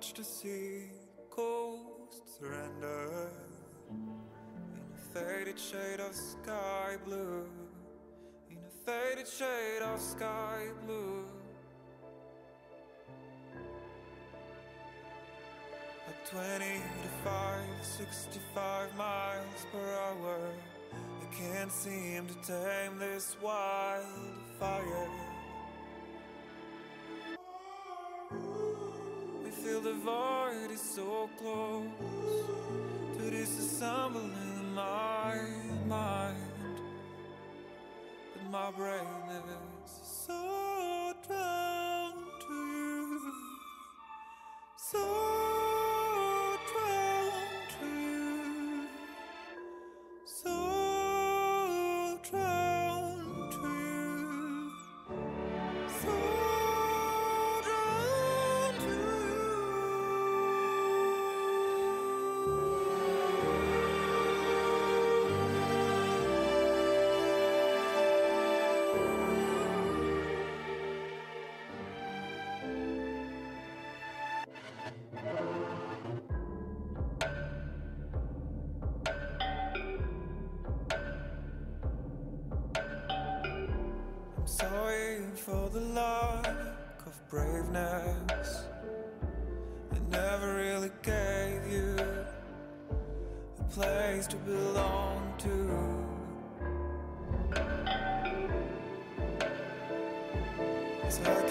watch the sea coast surrender in a faded shade of sky blue. In a faded shade of sky blue. At twenty 25, 65 miles per hour, you can't seem to tame this wildfire. The void is so close to disassembling my mind. But my brain is so drawn sorry for the lack of braveness. I never really gave you a place to belong to. As I